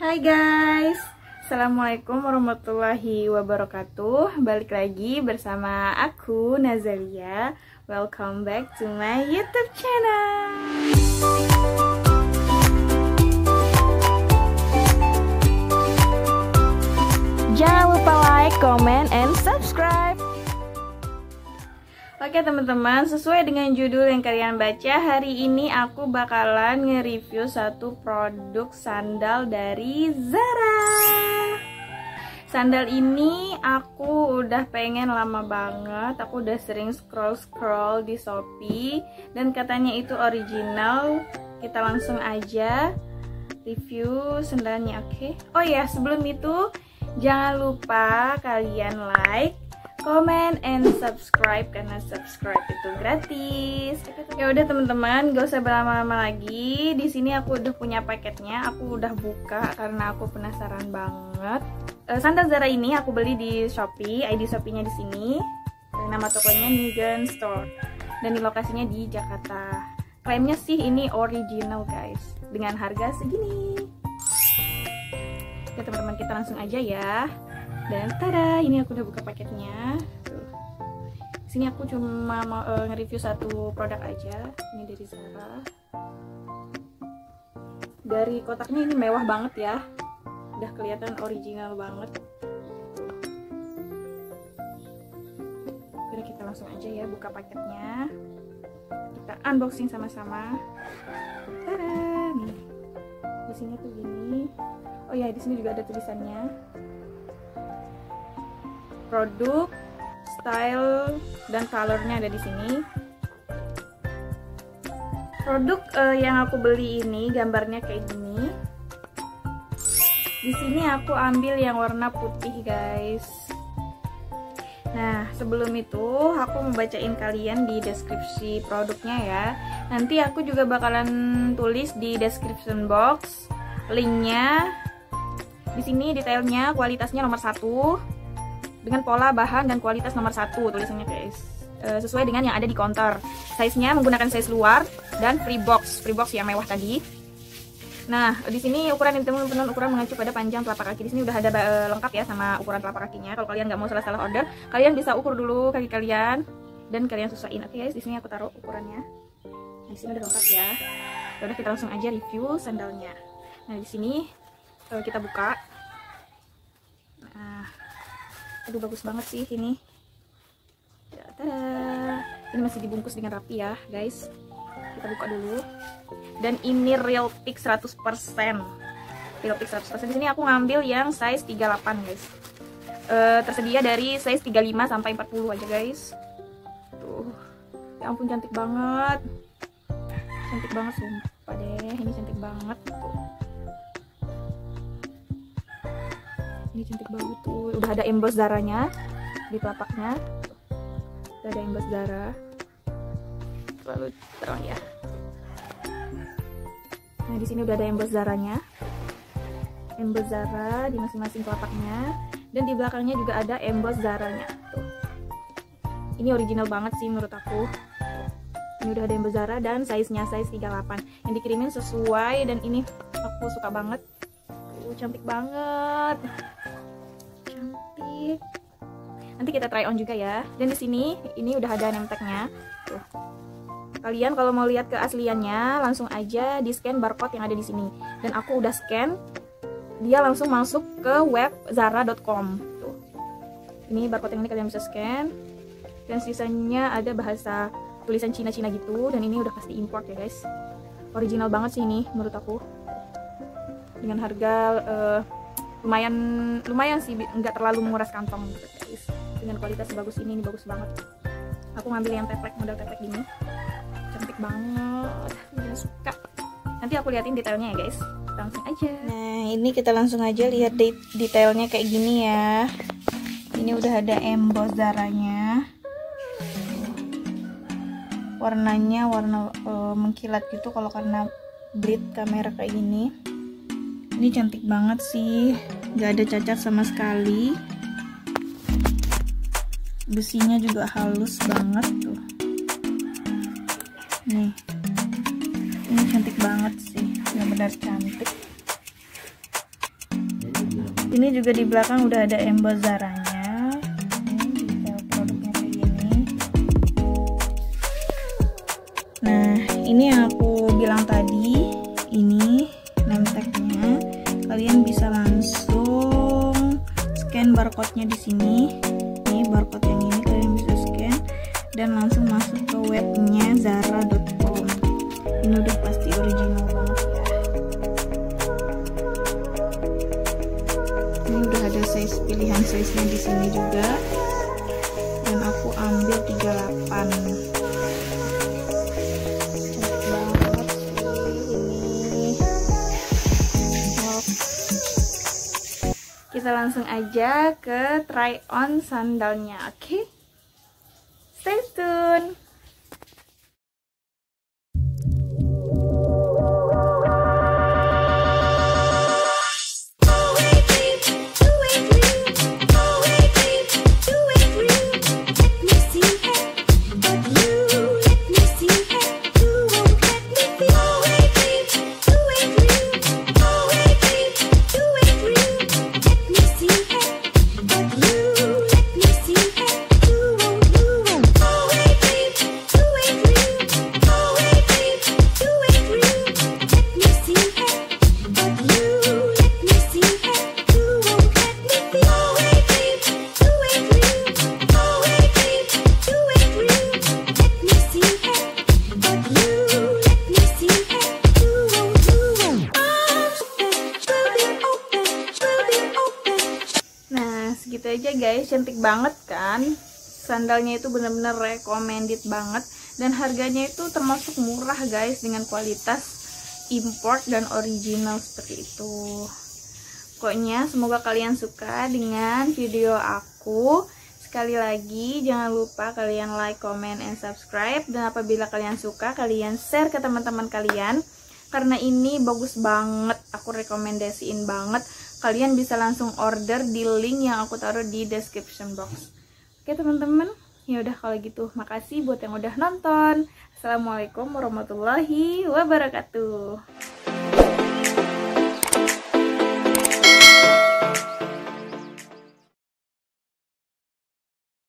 Hai guys, Assalamualaikum warahmatullahi wabarakatuh. Balik lagi bersama aku Nazalia. Welcome back to my youtube channel Oke teman-teman, sesuai dengan judul yang kalian baca, hari ini aku bakalan nge-review satu produk sandal dari Zara. Sandal ini aku udah pengen lama banget, aku udah sering scroll-scroll di Shopee dan katanya itu original. Kita langsung aja review sandalnya, oke? Okay? Oh ya, sebelum itu jangan lupa kalian like comment and subscribe karena subscribe itu gratis. Ya udah teman-teman, gak usah berlama-lama lagi. Di sini aku udah punya paketnya, aku udah buka karena aku penasaran banget. Uh, Zara ini aku beli di Shopee, ID Shopee-nya di sini. Nama tokonya Nigan Store dan di lokasinya di Jakarta. Klaimnya sih ini original guys, dengan harga segini. Oke teman-teman kita langsung aja ya dan tada ini aku udah buka paketnya. Tuh sini aku cuma mau uh, nge-review satu produk aja. Ini dari Zara. Dari kotaknya ini mewah banget ya. Udah kelihatan original banget. Udah kita langsung aja ya buka paketnya. Kita unboxing sama-sama. Tada. Nih di sini tuh gini. Oh ya di sini juga ada tulisannya produk, style, dan colornya ada di sini. Produk uh, yang aku beli ini gambarnya kayak gini. Di sini aku ambil yang warna putih, guys. Nah, sebelum itu aku membacain kalian di deskripsi produknya ya. Nanti aku juga bakalan tulis di description box linknya. Di sini detailnya, kualitasnya nomor satu dengan pola bahan dan kualitas nomor satu tulisannya guys. E, sesuai dengan yang ada di counter size nya menggunakan size luar dan free box. Free box yang mewah tadi. Nah di sini ukuran ini teman-teman ukuran mengacu pada panjang telapak kaki. Di sini udah ada e, lengkap ya sama ukuran telapak kakinya. Kalau kalian nggak mau salah-salah order kalian bisa ukur dulu kaki kalian dan kalian susahin oke guys di sini aku taruh ukurannya. Nah, di sini udah lengkap ya. Udah kita langsung aja review sandalnya. Nah di sini e, kita buka aduh bagus banget sih ini. Ya, tada. Ini masih dibungkus dengan rapi ya guys. Kita buka dulu. Dan ini real pick 100% real pick 100% di sini aku ngambil yang size 38 guys. E, tersedia dari size 35 sampai 40 aja guys. Tuh. Ya ampun cantik banget. Cantik banget sumpah deh. Ini cantik banget tuh ini cantik banget tuh udah ada emboss darahnya di telapaknya. Udah ada emboss darah. Lalu terang ya. Nah di sini udah ada emboss darahnya. Emboss darah di masing-masing telapaknya. Dan di belakangnya juga ada emboss darahnya. Tuh ini original banget sih menurut aku. Ini udah ada emboss darah dan size nya size 38 yang dikirimin sesuai dan ini aku suka banget. Uh, cantik banget nanti kita try on juga ya. Dan di sini ini udah ada name tagnya. Tuh. Kalian kalau mau lihat keasliannya langsung aja di scan barcode yang ada di sini. Dan aku udah scan dia langsung masuk ke web zara.com tuh. Ini barcode yang ini kalian bisa scan. Dan sisanya ada bahasa tulisan Cina-Cina gitu. Dan ini udah pasti import ya guys. Original banget sih ini menurut aku. Dengan harga uh, lumayan lumayan sih nggak terlalu menguras kantong. Guys dengan kualitas sebagus ini ini bagus banget. Aku ngambil yang teplek model teplek gini. Cantik banget. Saya suka. Nanti aku liatin detailnya ya guys. Langsung aja. Nah ini kita langsung aja lihat de detailnya kayak gini ya. Ini udah ada emboss darahnya warnanya warna uh, mengkilat gitu kalau karena bleed kamera kayak gini ini cantik banget sih. Gak ada cacat sama sekali. Besinya juga halus banget tuh. Nih. Ini cantik banget sih. Benar-benar cantik. Ini juga di belakang udah ada emboss Zaranya. Ini produknya nah ini yang barcode-nya di sini. Ini barcode yang ini kalian bisa scan dan langsung masuk ke webnya zara.com ini udah pasti original banget ya. Ini udah ada size pilihan size nya di sini juga kita langsung aja ke try on sandalnya oke okay? stay tune guys cantik banget kan? Sandalnya itu bener-bener recommended banget. Dan harganya itu termasuk murah guys dengan kualitas import dan original seperti itu. Pokoknya semoga kalian suka dengan video aku. Sekali lagi jangan lupa kalian like, comment, and subscribe. Dan apabila kalian suka kalian share ke teman-teman kalian. Karena ini bagus banget aku rekomendasiin banget kalian bisa langsung order di link yang aku taruh di description box. Oke teman-teman. Ya udah kalau gitu makasih buat yang udah nonton. Assalamualaikum warahmatullahi wabarakatuh